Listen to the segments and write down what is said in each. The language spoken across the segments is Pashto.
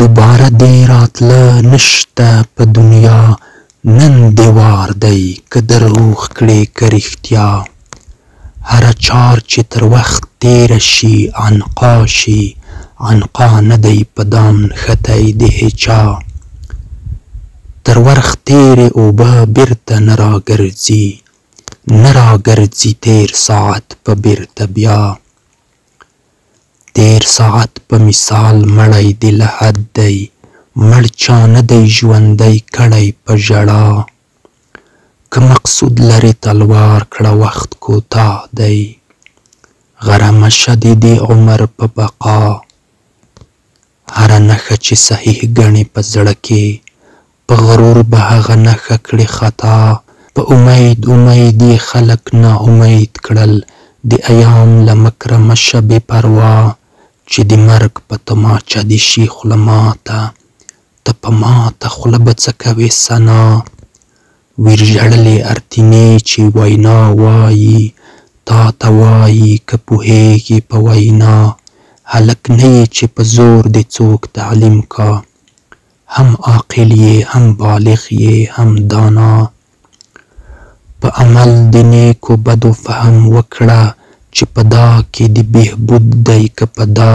دوباره دې راتله نشته په دنيا نن دې وار دی که دروغ کړې که رښتيا هره چار چې تر وخت تېره شي عنقا شي عنقا نه دی په دام نښتی د هېچا تر ورخ تېرې اوبه بېرته نه راګرځي نه راګرځي تېر ساعت په بېرته بيا. تېر ساعت په مثال مړی دې له حد دی مړ چا نه دی ژوندی کړی په ژړا که مقصود لرې تلوار کړه وخت کوتاه دی غرمه شه دې دې عمر په بقا. هره نښه چې صحیح ګڼې په زړه کې په غرور به هغه نښه کړې خطا په امید امید یې خلک نا امید کړل د ایام له مکره مه شه بې پروا چې د مرګ په تماچه دې شي خوله ماته ته په ماته خوله به څه کوې ثنا ویرژړلې ارتینې چې وینا وایي تا ته وایي که پوهېږې په وینا هلک نه یې چې په زور دې څوک تعلیم کا هم عاقل یې هم بالغ یې هم دانا په عمل دې نیکو بدو فهم وکړه چې په دا کې دې بهبود دی که په دا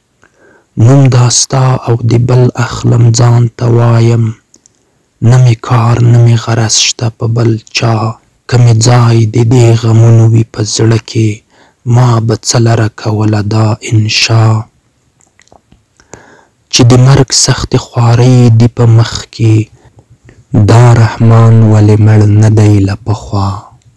نوم دا ستا او د بل اخلم ځان ته وایم نه مې کار نه مې غرض شته په بل چا که مې ځای د دې غمونو وي په زړه کې ما به څه لره کوله دا انشا چې د مرګ سختې خوارۍ دي په مخ کې دا رحمان ولې مړ نه دی له پخوا.